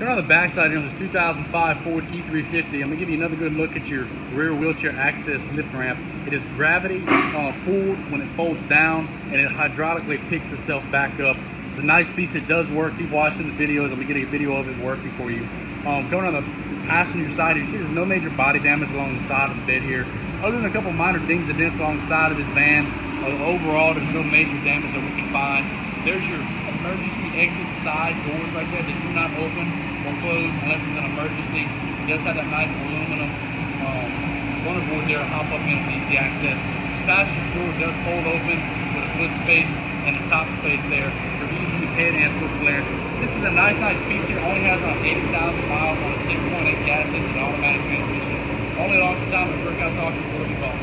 Turn on the backside here on this 2005 Ford E350. I'm gonna give you another good look at your rear wheelchair access lift ramp. It is gravity uh, pulled when it folds down and it hydraulically picks itself back up. It's a nice piece, it does work. Keep watching the videos. I'm gonna get a video of it working for you. Um, going on the passenger side, you see there's no major body damage along the side of the bed here. Other than a couple minor dings and dents along the side of this van, uh, overall there's no major damage that we can find. There's your emergency exit side doors right there that do not open or close unless it's an emergency. It does have that nice aluminum um, board there hop up in easy access. The passenger door does fold open with a foot space and a top space there for easy head and foot flares. This is a nice, nice piece here. Only has around 80,000 miles on a 6.8 gas engine automatic transmission. Only lost the time at Brickhouse Auction, 40 call.